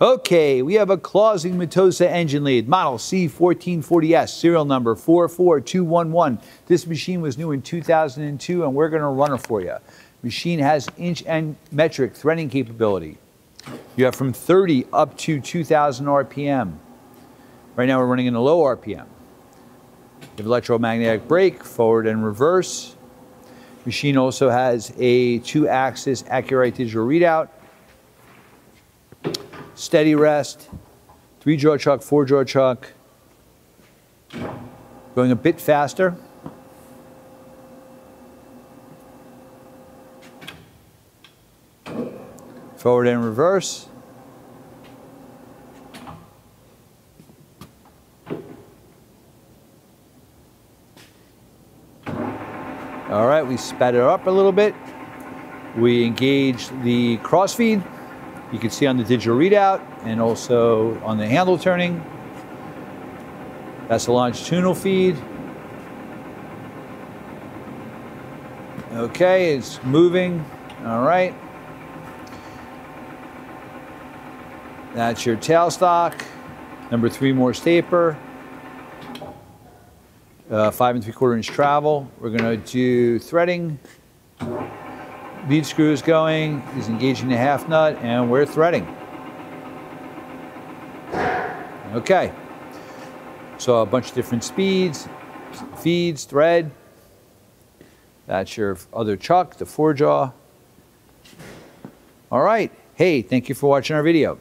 Okay, we have a Clausing Metosa engine lathe, model C1440S, serial number 44211. This machine was new in 2002 and we're gonna run it for you. Machine has inch and metric threading capability. You have from 30 up to 2000 RPM. Right now we're running in a low RPM. You have electromagnetic brake, forward and reverse. Machine also has a two-axis Acu-Rite digital readout steady rest, three jaw chuck, four jaw chuck, going a bit faster. Forward and reverse. All right, we sped it up a little bit. We engage the crossfeed. You can see on the digital readout and also on the handle turning. That's the longitudinal feed. Okay, it's moving. All right. That's your tailstock. Number three Morse taper. Uh, five and three quarter inch travel. We're gonna do threading lead screw is going, he's engaging the half nut, and we're threading. Okay. So a bunch of different speeds, feeds, thread. That's your other chuck, the four jaw. All right. Hey, thank you for watching our video.